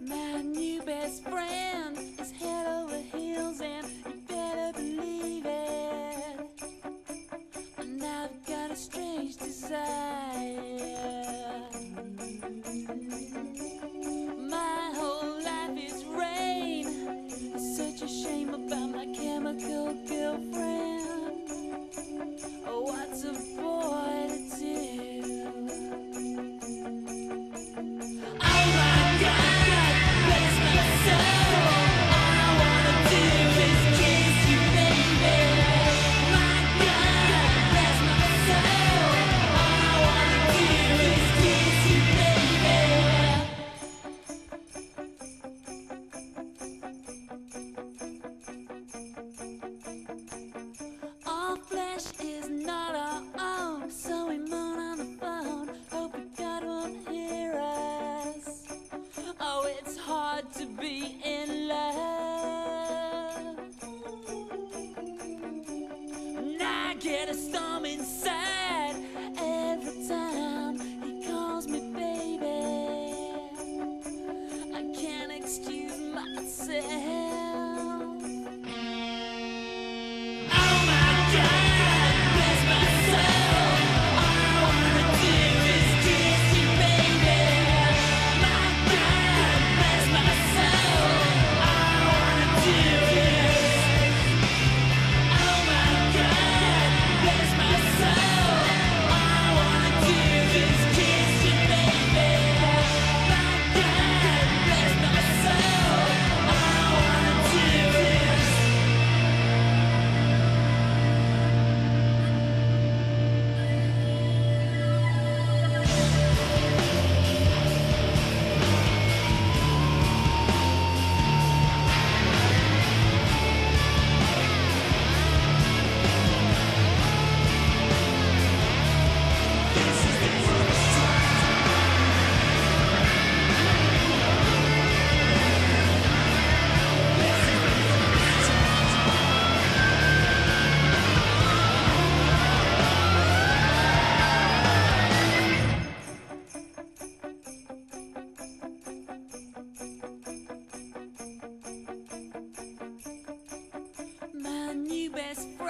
My new best friend. hard to be in love. And I get a storm inside. best friend.